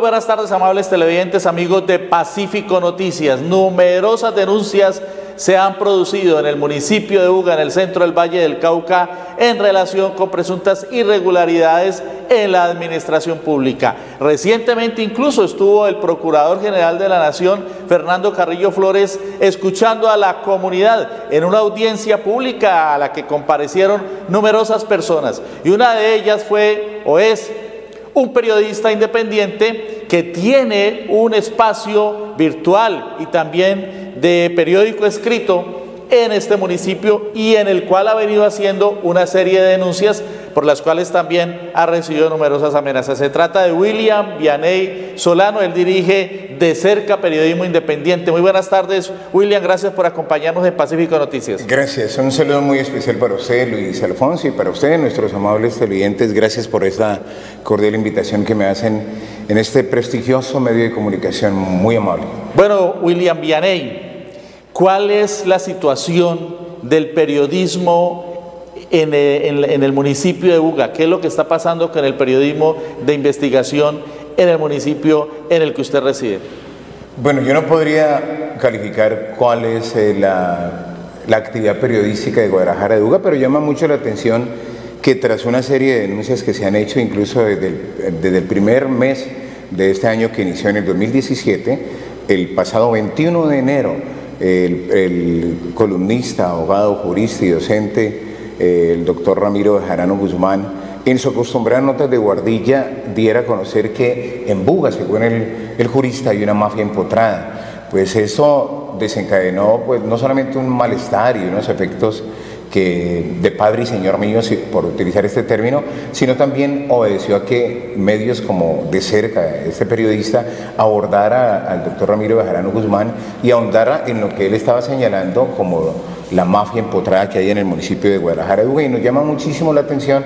buenas tardes, amables televidentes, amigos de Pacífico Noticias. Numerosas denuncias se han producido en el municipio de Buga, en el centro del Valle del Cauca, en relación con presuntas irregularidades en la administración pública. Recientemente incluso estuvo el Procurador General de la Nación, Fernando Carrillo Flores, escuchando a la comunidad en una audiencia pública a la que comparecieron numerosas personas. Y una de ellas fue o es un periodista independiente que tiene un espacio virtual y también de periódico escrito en este municipio y en el cual ha venido haciendo una serie de denuncias por las cuales también ha recibido numerosas amenazas. Se trata de William Vianey Solano, él dirige de cerca Periodismo Independiente. Muy buenas tardes, William, gracias por acompañarnos en Pacífico Noticias. Gracias, un saludo muy especial para usted, Luis Alfonso, y para ustedes, nuestros amables televidentes. Gracias por esta cordial invitación que me hacen en este prestigioso medio de comunicación muy amable. Bueno, William Vianey, ¿Cuál es la situación del periodismo en, el municipio de Buga? ¿Qué es lo que está pasando con el periodismo de investigación en el municipio en el que usted reside? Bueno, yo no podría calificar cuál es eh, la, actividad periodística de Guadalajara de Buga, pero llama mucho la atención que tras una serie de denuncias que se han hecho, incluso desde desde el primer mes de este año que inició en el 2017, el pasado 21 de enero, el, columnista, abogado, jurista y docente, eh, el doctor Ramiro Jarano Guzmán, en su acostumbrada notas de guardilla diera a conocer que en Buga, según el, el jurista, hay una mafia empotrada. Pues eso desencadenó pues, no solamente un malestar y unos efectos que de padre y señor mío, por utilizar este término, sino también obedeció a que medios como de cerca, este periodista, abordara al doctor Ramiro Bejarano Guzmán y ahondara en lo que él estaba señalando como la mafia empotrada que hay en el municipio de Guadalajara. Y nos llama muchísimo la atención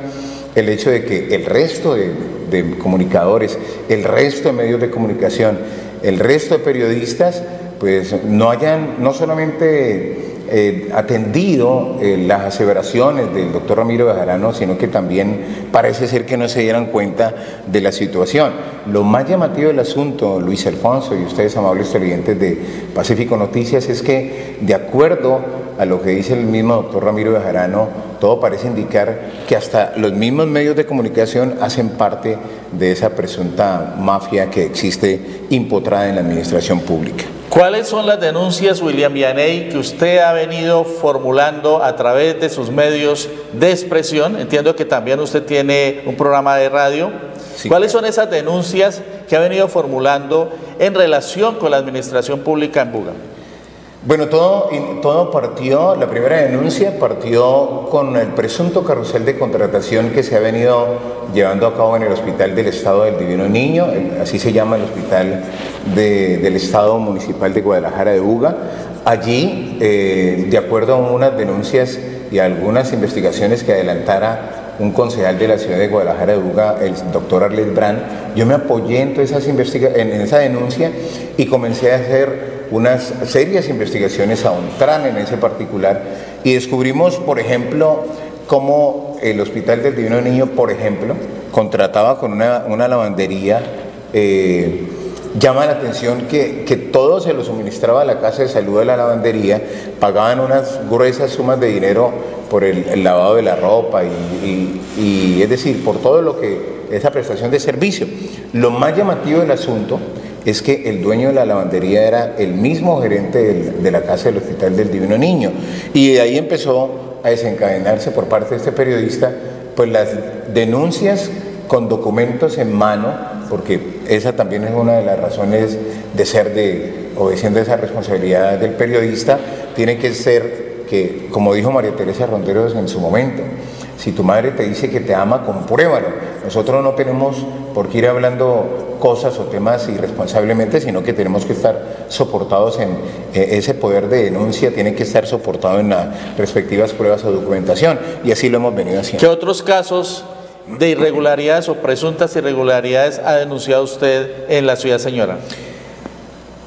el hecho de que el resto de, de comunicadores, el resto de medios de comunicación, el resto de periodistas, pues no hayan, no solamente eh, atendido eh, las aseveraciones del doctor Ramiro Bejarano, sino que también parece ser que no se dieran cuenta de la situación. Lo más llamativo del asunto, Luis Alfonso y ustedes, amables televidentes de Pacífico Noticias, es que de acuerdo a lo que dice el mismo doctor Ramiro Bejarano, todo parece indicar que hasta los mismos medios de comunicación hacen parte de esa presunta mafia que existe impotrada en la administración pública. ¿Cuáles son las denuncias, William Vianey, que usted ha venido formulando a través de sus medios de expresión? Entiendo que también usted tiene un programa de radio. ¿Cuáles son esas denuncias que ha venido formulando en relación con la administración pública en Buga? Bueno, todo, todo partió, la primera denuncia partió con el presunto carrusel de contratación que se ha venido llevando a cabo en el Hospital del Estado del Divino Niño, así se llama el Hospital del Estado Municipal de Guadalajara de Buga. Allí, eh, de acuerdo a unas denuncias y algunas investigaciones que adelantara un concejal de la ciudad de Guadalajara de Buga, el doctor Arlet Brand, yo me apoyé en, todas esas en esa denuncia y comencé a hacer unas serias investigaciones a tran en ese particular y descubrimos, por ejemplo, cómo el Hospital del Divino Niño, por ejemplo, contrataba con una, lavandería. Eh, llama la atención que, que, todo se lo suministraba a la Casa de Salud de la lavandería, pagaban unas gruesas sumas de dinero por el, lavado de la ropa y, y, es decir, por todo lo que esa prestación de servicio. Lo más llamativo del asunto es que el dueño de la lavandería era el mismo gerente de la Casa del Hospital del Divino Niño. Y de ahí empezó a desencadenarse por parte de este periodista pues las denuncias con documentos en mano, porque esa también es una de las razones de ser de obedeciendo esa responsabilidad del periodista, tiene que ser que, como dijo María Teresa Ronderos en su momento, si tu madre te dice que te ama, compruébalo. Nosotros no tenemos por qué ir hablando cosas o temas irresponsablemente, sino que tenemos que estar soportados en eh, ese poder de denuncia, tiene que estar soportado en las respectivas pruebas o documentación. Y así lo hemos venido haciendo. ¿Qué otros casos de irregularidades o presuntas irregularidades ha denunciado usted en la ciudad, señora?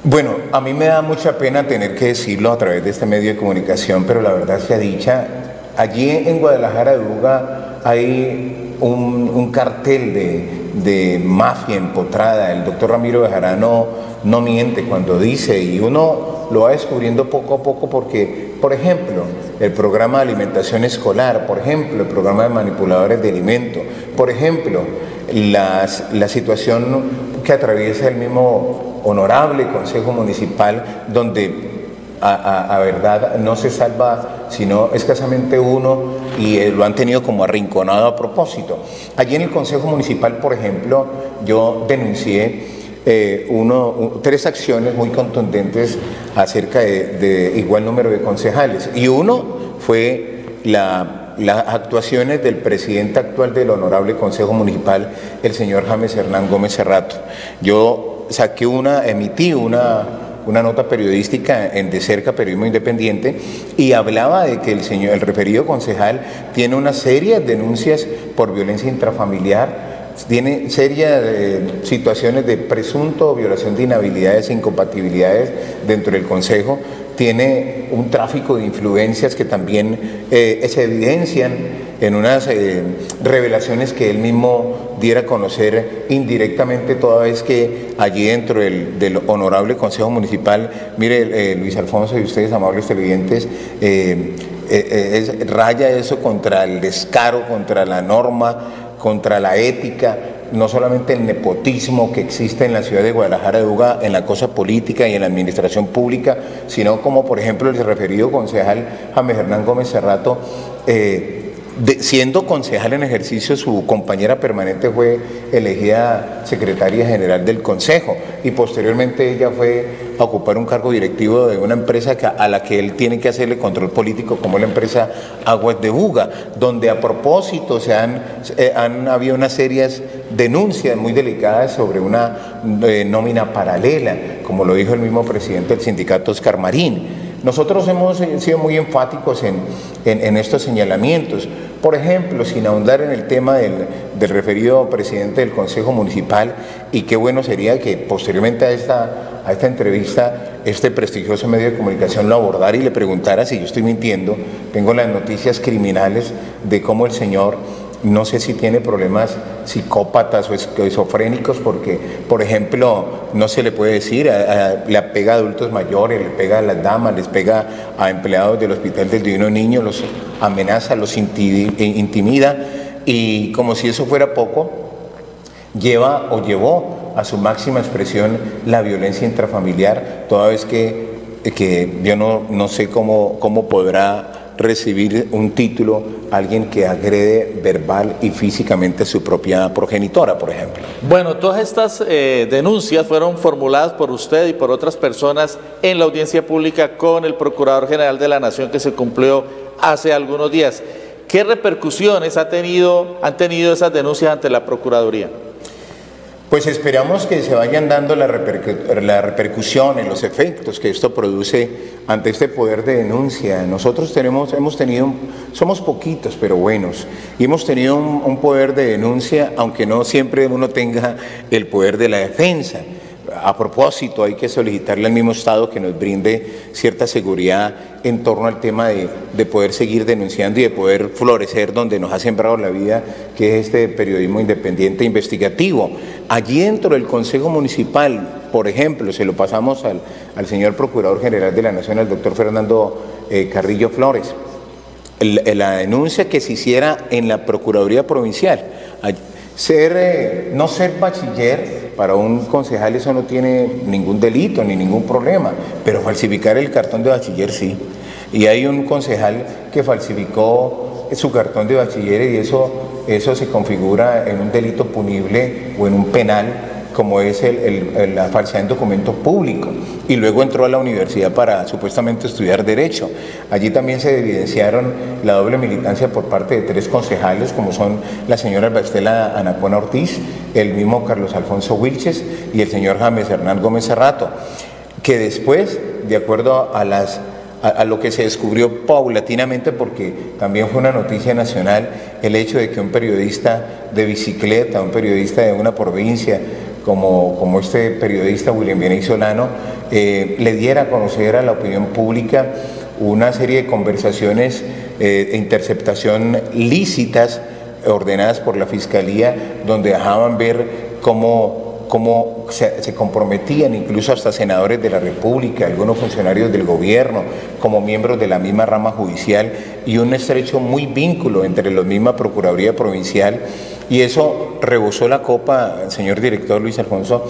Bueno, a mí me da mucha pena tener que decirlo a través de este medio de comunicación, pero la verdad ha dicha, Allí en Guadalajara de Uga hay un, cartel de mafia empotrada. El doctor Ramiro Bejarano no miente cuando dice, y uno lo va descubriendo poco a poco porque, por ejemplo, el programa de alimentación escolar, por ejemplo, el programa de manipuladores de alimentos, por ejemplo, la situación que atraviesa el mismo honorable Consejo Municipal, donde a, verdad no se salva sino escasamente uno y eh, lo han tenido como arrinconado a propósito. Allí en el Consejo Municipal, por ejemplo, yo denuncié eh, uno, tres acciones muy contundentes acerca de, igual número de concejales. Y uno fue la, las actuaciones del presidente actual del Honorable Consejo Municipal, el señor James Hernán Gómez Cerrato. Yo saqué una, emití una una nota periodística en De Cerca, Periodismo Independiente, y hablaba de que el, señor, el referido concejal tiene una serie de denuncias por violencia intrafamiliar, tiene serias situaciones de presunto violación de inhabilidades e incompatibilidades dentro del Consejo, tiene un tráfico de influencias que también eh, se evidencian en unas eh, revelaciones que él mismo diera a conocer indirectamente toda vez que allí dentro del, honorable Consejo Municipal, mire eh, Luis Alfonso y ustedes amables televidentes, raya eso contra el descaro, contra la norma, contra la ética, no solamente el nepotismo que existe en la ciudad de Guadalajara de Uga en la cosa política y en la administración pública, sino como por ejemplo el referido concejal James Hernán Gómez Cerrato, eh, siendo concejal en ejercicio, su compañera permanente fue elegida secretaria general del Consejo y posteriormente ella fue a ocupar un cargo directivo de una empresa a la que él tiene que hacerle control político, como la empresa Aguas de Buga, donde a propósito se han, eh, habido unas serias denuncias muy delicadas sobre una eh, nómina paralela, como lo dijo el mismo presidente del sindicato Oscar Marín. Nosotros hemos eh, sido muy enfáticos en, estos señalamientos. Por ejemplo, sin ahondar en el tema del, referido presidente del Consejo Municipal, y qué bueno sería que posteriormente a esta entrevista este prestigioso medio de comunicación lo abordara y le preguntara si yo estoy mintiendo. Tengo las noticias criminales de cómo el señor no sé si tiene problemas psicópatas o esquizofrénicos, porque, por ejemplo, no se le puede decir, le pega a adultos mayores, le pega a las damas, les pega a empleados del Hospital del Divino Niño, los amenaza, los intimida, y como si eso fuera poco, lleva o llevó a su máxima expresión la violencia intrafamiliar, toda vez que, que yo no, no sé cómo, cómo podrá recibir un título alguien que agrede verbal y físicamente a su propia progenitora, por ejemplo. Bueno, todas estas eh, denuncias fueron formuladas por usted y por otras personas en la audiencia pública con el Procurador General de la Nación que se cumplió hace algunos días. ¿Qué repercusiones ha tenido, han tenido esas denuncias ante la Procuraduría? Pues esperamos que se vayan dando la, repercusión en los efectos que esto produce ante este poder de denuncia. Nosotros tenemos, hemos tenido, somos poquitos pero buenos, y hemos tenido un poder de denuncia, aunque no siempre uno tenga el poder de la defensa a propósito, hay que solicitarle al mismo Estado que nos brinde cierta seguridad en torno al tema de, poder seguir denunciando y de poder florecer donde nos ha sembrado la vida, que es este periodismo independiente investigativo. Allí dentro del Consejo Municipal, por ejemplo, se lo pasamos al, señor Procurador General de la Nación, al doctor Fernando eh, Carrillo Flores, la denuncia que se hiciera en la Procuraduría Provincial. Ser, eh, no ser bachiller para un concejal eso no tiene ningún delito ni ningún problema, pero falsificar el cartón de bachiller sí. Y hay un concejal que falsificó su cartón de bachiller y eso, eso se configura en un delito punible o en un penal como es el, la falsedad en documentos públicos, y luego entró a la universidad para supuestamente estudiar Derecho. Allí también se evidenciaron la doble militancia por parte de tres concejales, como son la señora Bastela Anacona Ortiz, el mismo Carlos Alfonso Wilches y el señor James Hernán Gómez Cerrato, que después, de acuerdo a las a, lo que se descubrió paulatinamente, porque también fue una noticia nacional, el hecho de que un periodista de bicicleta, un periodista de una provincia, como, este periodista William Vianey Solano, eh, le diera a conocer a la opinión pública una serie de conversaciones eh, e interceptación lícitas ordenadas por la Fiscalía, donde dejaban ver cómo, cómo se, se, comprometían incluso hasta senadores de la República, algunos funcionarios del gobierno, como miembros de la misma rama judicial, y un estrecho muy vínculo entre la misma Procuraduría Provincial, y eso rebosó la copa, señor director Luis Alfonso,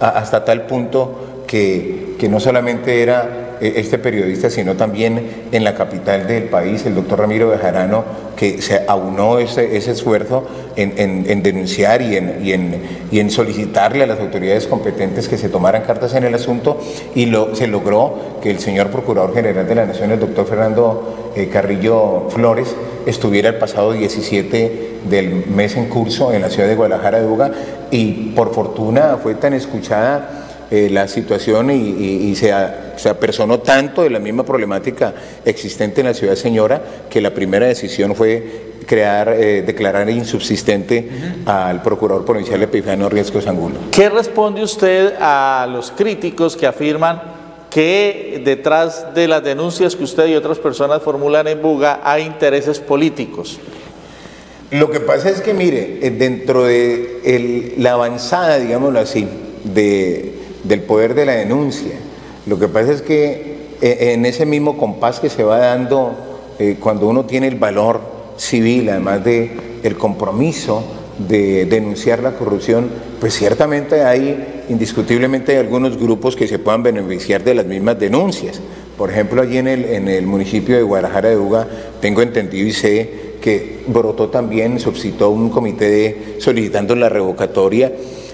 hasta tal punto que, que no solamente era este periodista, sino también en la capital del país, el doctor Ramiro Bejarano, que se aunó ese, ese esfuerzo en, denunciar y en, solicitarle a las autoridades competentes que se tomaran cartas en el asunto. Y se logró que el señor Procurador General de la Nación, el doctor Fernando eh, Carrillo Flores, estuviera el pasado 17 del mes en curso en la ciudad de Guadalajara de Uga y por fortuna fue tan escuchada eh, la situación y, se, se, apersonó tanto de la misma problemática existente en la ciudad señora que la primera decisión fue crear, eh, declarar insubsistente al procurador provincial Epifano Riesgos Angulo. ¿Qué responde usted a los críticos que afirman que detrás de las denuncias que usted y otras personas formulan en Buga hay intereses políticos? Lo que pasa es que, mire, eh, dentro de la avanzada, digámoslo así, de del poder de la denuncia. Lo que pasa es que eh, en ese mismo compás que se va dando eh, cuando uno tiene el valor civil, además de el compromiso de denunciar la corrupción, pues ciertamente hay, indiscutiblemente algunos grupos que se puedan beneficiar de las mismas denuncias. Por ejemplo, allí en el, en el municipio de Guadalajara de Uga, tengo entendido y sé que brotó también, suscitó un comité de, solicitando la revocatoria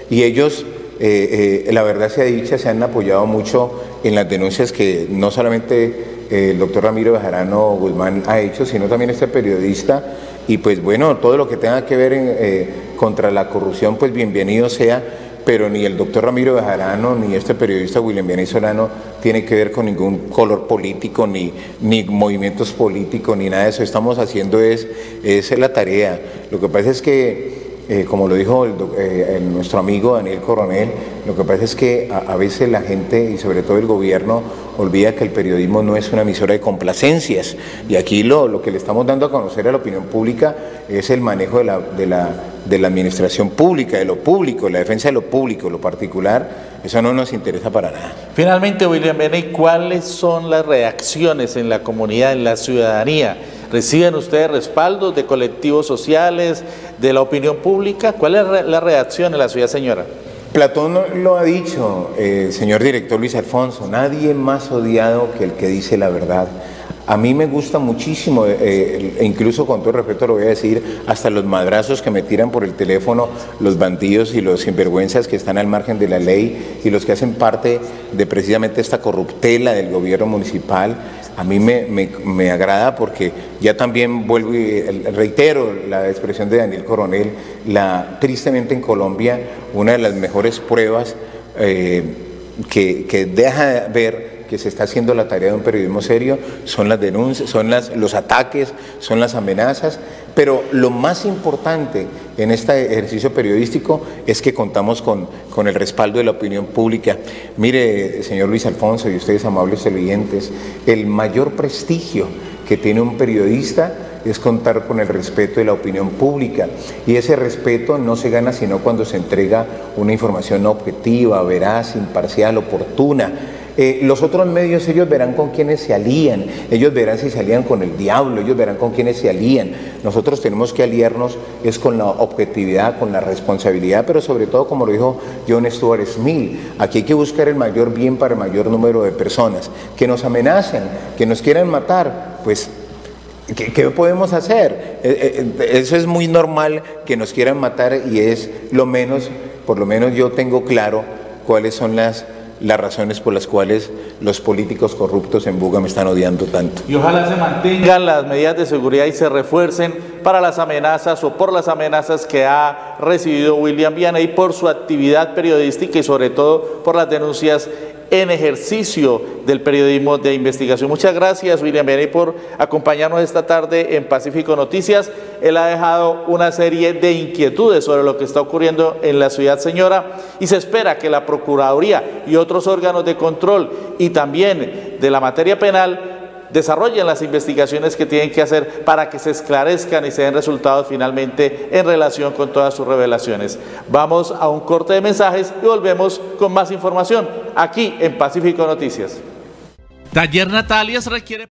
y ellos eh, eh, la verdad sea dicha, se han apoyado mucho en las denuncias que no solamente eh, el doctor Ramiro Bejarano Guzmán ha hecho, sino también este periodista. Y pues bueno, todo lo que tenga que ver contra la corrupción, pues bienvenido sea, pero ni el doctor Ramiro Bejarano ni este periodista William Vianney Solano tiene que ver con ningún color político, ni, ni movimientos políticos, ni nada de eso. Estamos haciendo es, es la tarea. Lo que pasa es que eh, como lo dijo eh, nuestro amigo Daniel Coronel, lo que pasa es que a, veces la gente y sobre todo el gobierno olvida que el periodismo no es una emisora de complacencias y aquí lo, lo que le estamos dando a conocer a la opinión pública es el manejo de la, de la, de la administración pública, de lo público, la defensa de lo público, lo particular, eso no nos interesa para nada. Finalmente, William Beney, ¿cuáles son las reacciones en la comunidad, en la ciudadanía? ¿Reciben ustedes respaldos de colectivos sociales, de la opinión pública? ¿Cuál es la reacción en la ciudad, señora? Platón lo ha dicho, eh, señor director Luis Alfonso, nadie más odiado que el que dice la verdad. A mí me gusta muchísimo, e incluso con todo respeto lo voy a decir, hasta los madrazos que me tiran por el teléfono los bandidos y los sinvergüenzas que están al margen de la ley y los que hacen parte de precisamente esta corruptela del gobierno municipal a mí me, agrada porque ya también vuelvo y reitero la expresión de Daniel Coronel, la, tristemente en Colombia una de las mejores pruebas eh, que, que deja ver que se está haciendo la tarea de un periodismo serio son las denuncias, son las, los ataques, son las amenazas, pero lo más importante en este ejercicio periodístico es que contamos con, con el respaldo de la opinión pública. Mire, señor Luis Alfonso y ustedes amables televidentes, el mayor prestigio que tiene un periodista es contar con el respeto de la opinión pública. Y ese respeto no se gana sino cuando se entrega una información objetiva, veraz, imparcial, oportuna eh, los otros medios, ellos verán con quienes se alían, ellos verán si se alían con el diablo, ellos verán con quienes se alían. Nosotros tenemos que aliarnos es con la objetividad, con la responsabilidad, pero sobre todo, como lo dijo John Stuart Smith, aquí hay que buscar el mayor bien para el mayor número de personas. Que nos amenacen, que nos quieran matar, pues ¿Qué, podemos hacer? Eh, eh, eso es muy normal que nos quieran matar y es lo menos, por lo menos yo tengo claro cuáles son las las razones por las cuales los políticos corruptos en Buga me están odiando tanto. Y ojalá se mantengan las medidas de seguridad y se refuercen para las amenazas o por las amenazas que ha recibido William Vianney por su actividad periodística y sobre todo por las denuncias en ejercicio del periodismo de investigación. Muchas gracias, William Benny, por acompañarnos esta tarde en Pacífico Noticias. Él ha dejado una serie de inquietudes sobre lo que está ocurriendo en la ciudad señora y se espera que la Procuraduría y otros órganos de control y también de la materia penal desarrollen las investigaciones que tienen que hacer para que se esclarezcan y se den resultados finalmente en relación con todas sus revelaciones. Vamos a un corte de mensajes y volvemos con más información aquí en Pacífico Noticias. Taller Natalias requiere